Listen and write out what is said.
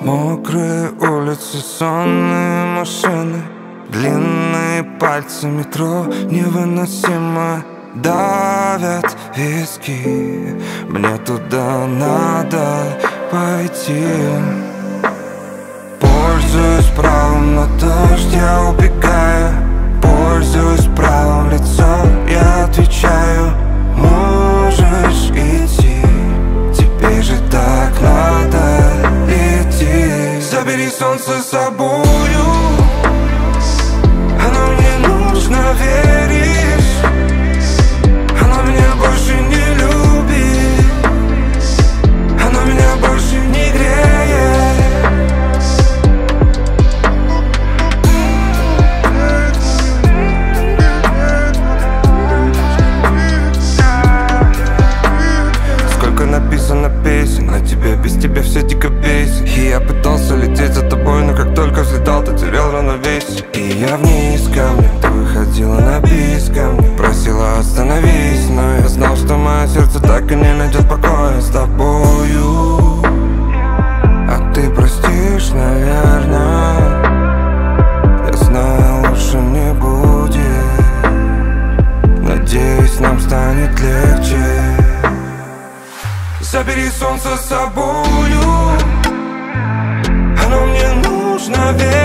Мокрые улицы, сонные машины. Длинные пальцы метро невыносимо Давят виски. Мне туда надо пойти. Пользуюсь правом на дождь, я убегаю. Пользуюсь солнце с собою Оно мне нужно, веришь? Оно меня больше не любит. Оно меня больше не греет. Сколько написано песен о тебе Без тебя все дико бесит. И я пытался занавес И я вниз ко мне Ты выходила на бис ко мне. Просила остановись Но я знал, что мое сердце так и не найдет покоя с тобою. А ты простишь, наверное Я знаю, лучше не будет. Надеюсь, нам станет легче. Забери солнце с собою. Оно мне нужно, ведь